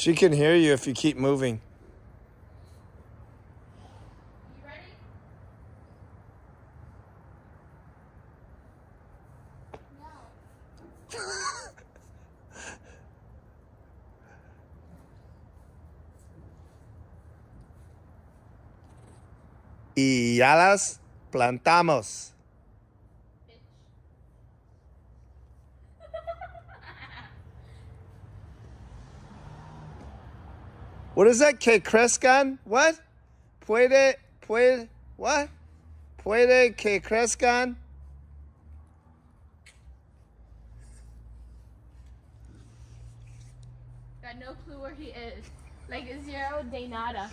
She can hear you if you keep moving. Y ya las plantamos. What is that? Que crezcan? What? Puede, puede, what? Puede que crezcan? Got no clue where he is. Like zero de nada.